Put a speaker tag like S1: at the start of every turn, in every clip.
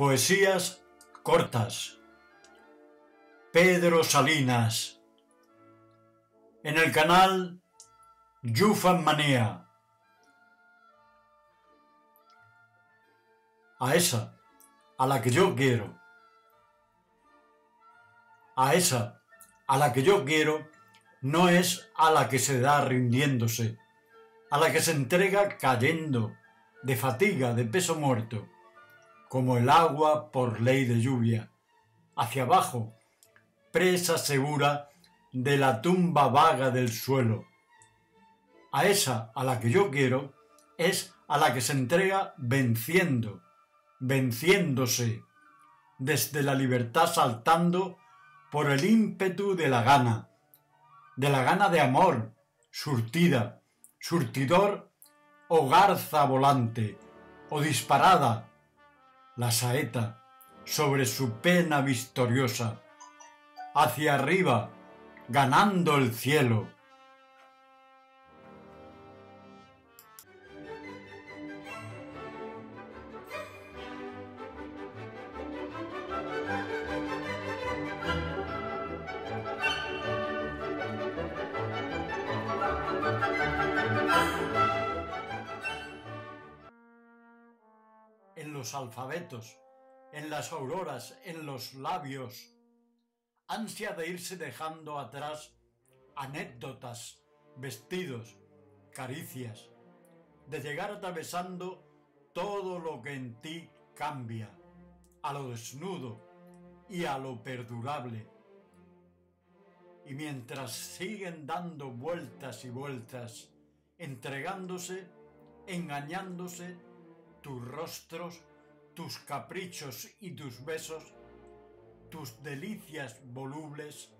S1: Poesías cortas. Pedro Salinas. En el canal Yufan Manía. A esa, a la que yo quiero. A esa, a la que yo quiero, no es a la que se da rindiéndose, a la que se entrega cayendo, de fatiga, de peso muerto, como el agua por ley de lluvia, hacia abajo, presa segura de la tumba vaga del suelo. A esa a la que yo quiero es a la que se entrega venciendo, venciéndose, desde la libertad saltando por el ímpetu de la gana, de la gana de amor, surtida, surtidor o garza volante, o disparada, la saeta sobre su pena victoriosa, hacia arriba, ganando el cielo. Los alfabetos, en las auroras, en los labios, ansia de irse dejando atrás anécdotas, vestidos, caricias, de llegar atravesando todo lo que en ti cambia, a lo desnudo y a lo perdurable. Y mientras siguen dando vueltas y vueltas, entregándose, engañándose, tus rostros, tus caprichos y tus besos, tus delicias volubles,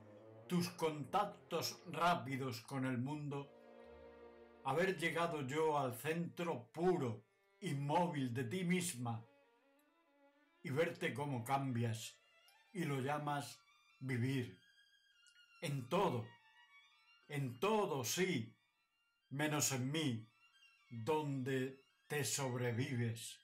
S1: tus contactos rápidos con el mundo, haber llegado yo al centro puro, inmóvil de ti misma, y verte cómo cambias y lo llamas vivir. En todo, en todo sí, menos en mí, donde te sobrevives.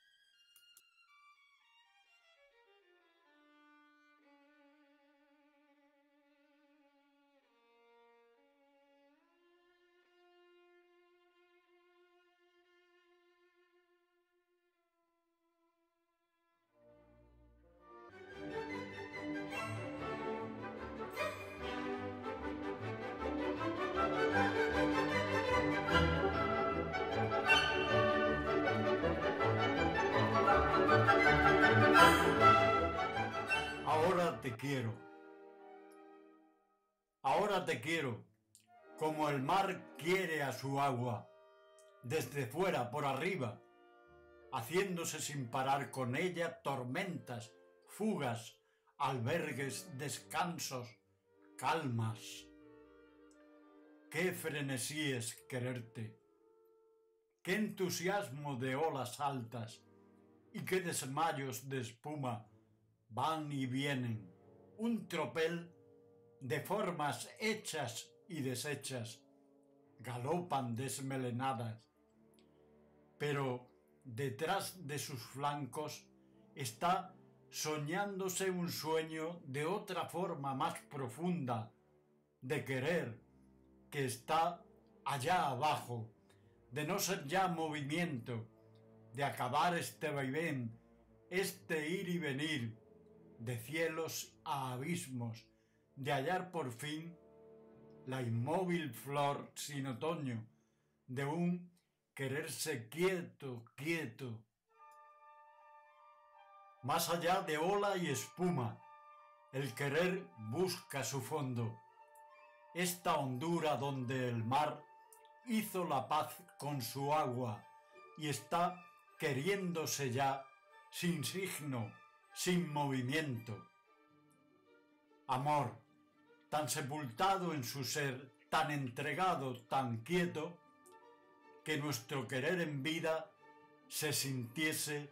S1: Quiero. Ahora te quiero, como el mar quiere a su agua, desde fuera, por arriba, haciéndose sin parar con ella tormentas, fugas, albergues, descansos, calmas. Qué frenesí es quererte, qué entusiasmo de olas altas y qué desmayos de espuma van y vienen, un tropel de formas hechas y deshechas, galopan desmelenadas, pero detrás de sus flancos está soñándose un sueño de otra forma más profunda de querer que está allá abajo, de no ser ya movimiento, de acabar este vaivén, este ir y venir, de cielos a abismos, de hallar por fin la inmóvil flor sin otoño, de un quererse quieto, quieto, más allá de ola y espuma, el querer busca su fondo, esta hondura donde el mar hizo la paz con su agua y está queriéndose ya sin signo, sin movimiento. Amor, tan sepultado en su ser, tan entregado, tan quieto, que nuestro querer en vida se sintiese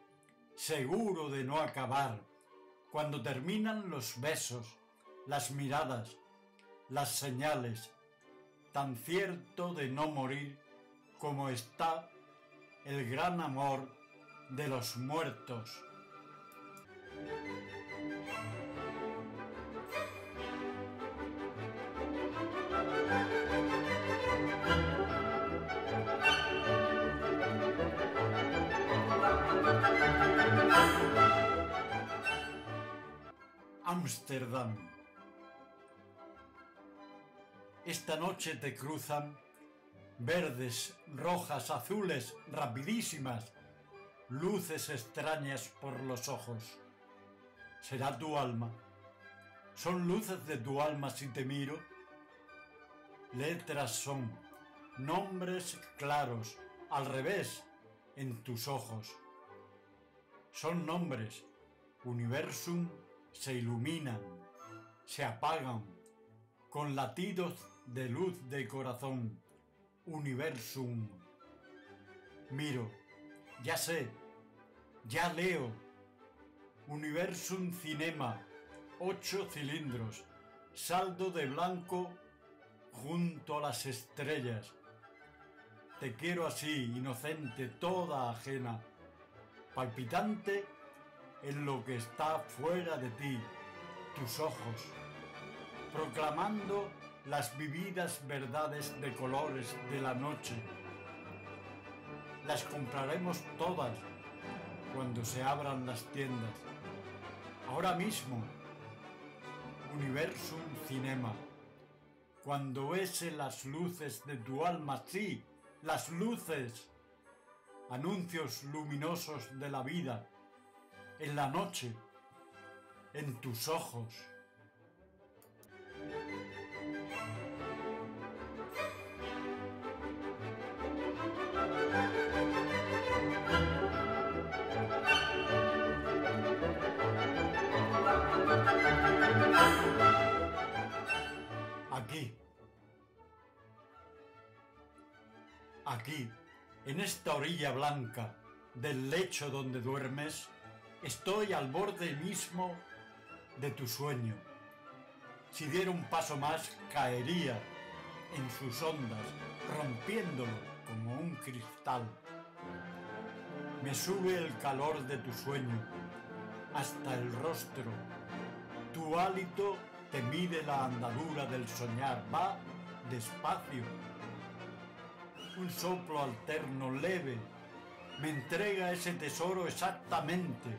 S1: seguro de no acabar cuando terminan los besos, las miradas, las señales, tan cierto de no morir como está el gran amor de los muertos Ámsterdam. Esta noche te cruzan verdes, rojas, azules, rapidísimas, luces extrañas por los ojos. ¿Será tu alma? ¿Son luces de tu alma si te miro? Letras son, nombres claros, al revés, en tus ojos. Son nombres, universum, se iluminan, se apagan, con latidos de luz de corazón, universum. Miro, ya sé, ya leo, universum cinema, ocho cilindros, saldo de blanco junto a las estrellas. Te quiero así, inocente, toda ajena, palpitante en lo que está fuera de ti, tus ojos, proclamando las vividas verdades de colores de la noche. Las compraremos todas cuando se abran las tiendas. Ahora mismo, Universum Cinema. Cuando bese las luces de tu alma, sí, las luces, anuncios luminosos de la vida, en la noche, en tus ojos. Aquí, aquí, en esta orilla blanca del lecho donde duermes, estoy al borde mismo de tu sueño. Si diera un paso más, caería en sus ondas, rompiéndolo como un cristal. Me sube el calor de tu sueño hasta el rostro. Tu hálito te mide la andadura del soñar, va despacio. Un soplo alterno leve me entrega ese tesoro exactamente,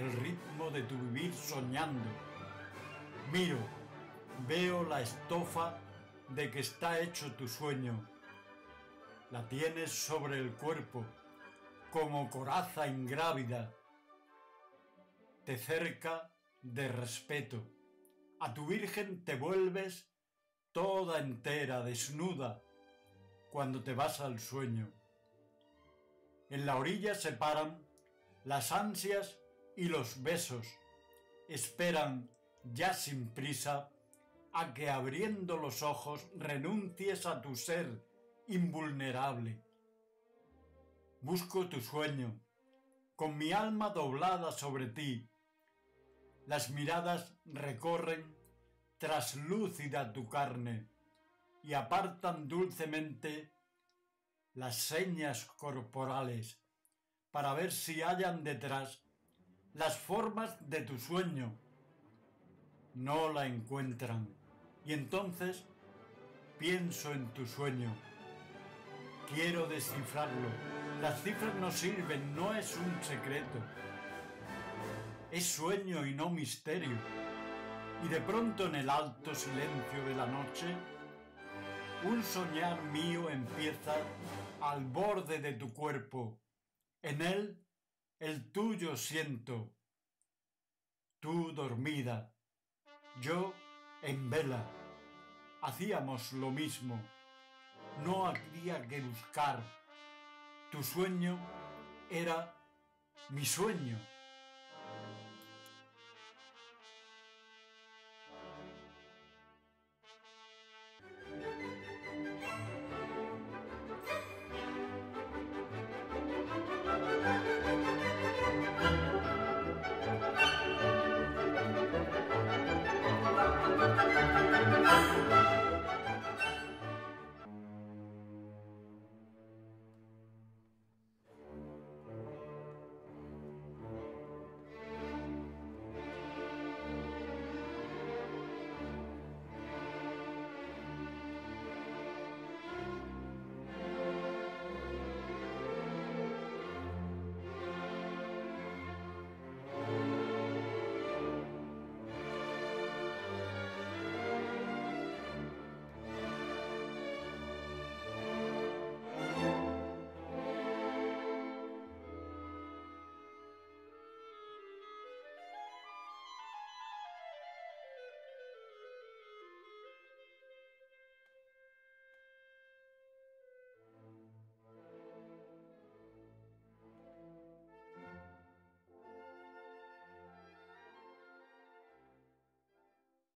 S1: el ritmo de tu vivir soñando. Miro, veo la estofa de que está hecho tu sueño. La tienes sobre el cuerpo, como coraza ingrávida. Te cerca de respeto. A tu virgen te vuelves toda entera, desnuda, cuando te vas al sueño. En la orilla se paran las ansias y los besos. Esperan, ya sin prisa, a que abriendo los ojos renuncies a tu ser invulnerable. Busco tu sueño, con mi alma doblada sobre ti. Las miradas recorren traslúcida tu carne y apartan dulcemente las señas corporales para ver si hallan detrás las formas de tu sueño. No la encuentran y entonces pienso en tu sueño. Quiero descifrarlo. Las cifras no sirven, no es un secreto. Es sueño y no misterio. Y de pronto en el alto silencio de la noche, un soñar mío empieza al borde de tu cuerpo. En él el tuyo siento. Tú dormida, yo en vela. Hacíamos lo mismo. No había que buscar. Tu sueño era mi sueño.